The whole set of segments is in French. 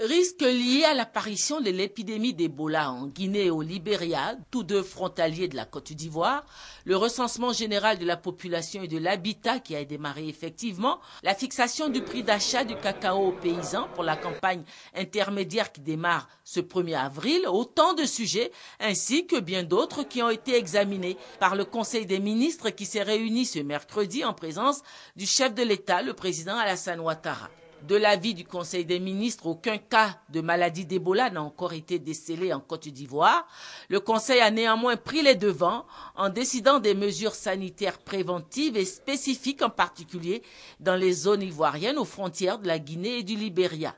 Risque lié à l'apparition de l'épidémie d'Ebola en Guinée et au Libéria, tous deux frontaliers de la Côte d'Ivoire, le recensement général de la population et de l'habitat qui a démarré effectivement, la fixation du prix d'achat du cacao aux paysans pour la campagne intermédiaire qui démarre ce 1er avril, autant de sujets ainsi que bien d'autres qui ont été examinés par le Conseil des ministres qui s'est réuni ce mercredi en présence du chef de l'État, le président Alassane Ouattara. De l'avis du Conseil des ministres, aucun cas de maladie d'Ebola n'a encore été décelé en Côte d'Ivoire. Le Conseil a néanmoins pris les devants en décidant des mesures sanitaires préventives et spécifiques, en particulier dans les zones ivoiriennes aux frontières de la Guinée et du Libéria.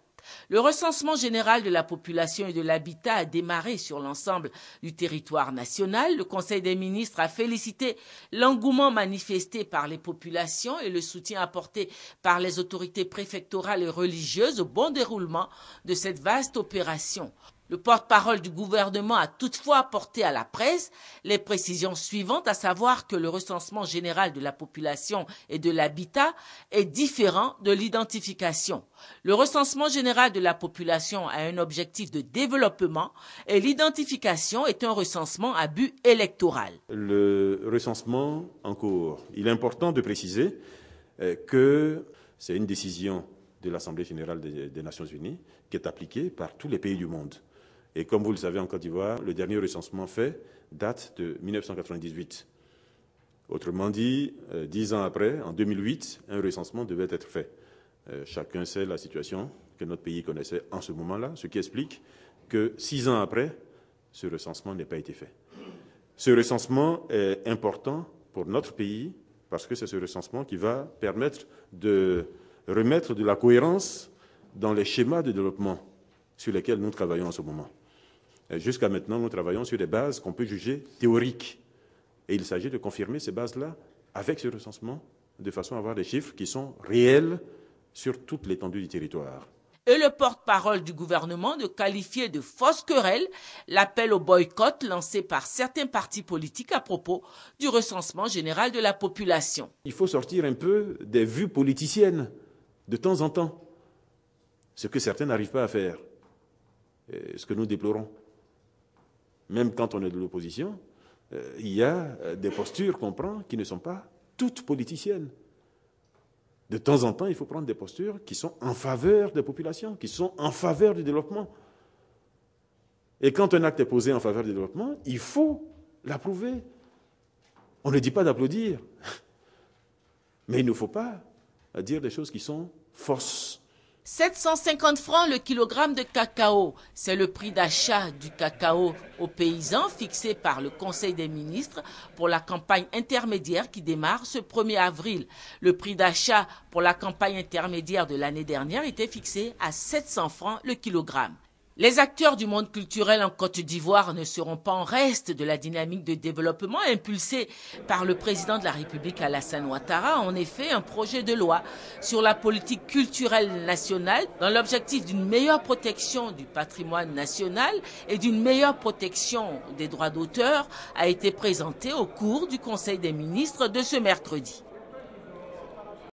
Le recensement général de la population et de l'habitat a démarré sur l'ensemble du territoire national. Le Conseil des ministres a félicité l'engouement manifesté par les populations et le soutien apporté par les autorités préfectorales et religieuses au bon déroulement de cette vaste opération. Le porte-parole du gouvernement a toutefois apporté à la presse les précisions suivantes, à savoir que le recensement général de la population et de l'habitat est différent de l'identification. Le recensement général de la population a un objectif de développement et l'identification est un recensement à but électoral. Le recensement en cours, il est important de préciser euh, que c'est une décision de l'Assemblée générale des, Nations unies qui est appliquée par tous les pays du monde. Et comme vous le savez, en Côte d'Ivoire, le dernier recensement fait date de 1998. Autrement dit, euh, dix ans après, en 2008, un recensement devait être fait. Euh, chacun sait la situation que notre pays connaissait en ce moment-là, ce qui explique que six ans après, ce recensement n'a pas été fait. Ce recensement est important pour notre pays parce que c'est ce recensement qui va permettre de remettre de la cohérence dans les schémas de développement sur lesquels nous travaillons en ce moment. Euh, jusqu'à maintenant, nous travaillons sur des bases qu'on peut juger théoriques. Et il s'agit de confirmer ces bases-là avec ce recensement, de façon à avoir des chiffres qui sont réels sur toute l'étendue du territoire. Et le porte-parole du gouvernement de qualifier de fausse querelle l'appel au boycott lancé par certains partis politiques à propos du recensement général de la population. Il faut sortir un peu des vues politiciennes de temps en temps, ce que certains n'arrivent pas à faire, ce que nous déplorons même quand on est de l'opposition, euh, il y a euh, des postures qu'on prend qui ne sont pas toutes politiciennes. De temps en temps, il faut prendre des postures qui sont en faveur des populations, qui sont en faveur du développement. Et quand un acte est posé en faveur du développement, il faut l'approuver. On ne dit pas d'applaudir, mais il ne faut pas dire des choses qui sont fausses. 750 francs le kilogramme de cacao. C'est le prix d'achat du cacao aux paysans fixé par le Conseil des ministres pour la campagne intermédiaire qui démarre ce 1er avril. Le prix d'achat pour la campagne intermédiaire de l'année dernière était fixé à 700 francs le kilogramme. Les acteurs du monde culturel en Côte d'Ivoire ne seront pas en reste de la dynamique de développement impulsée par le président de la République Alassane Ouattara. En effet, un projet de loi sur la politique culturelle nationale dans l'objectif d'une meilleure protection du patrimoine national et d'une meilleure protection des droits d'auteur a été présenté au cours du Conseil des ministres de ce mercredi.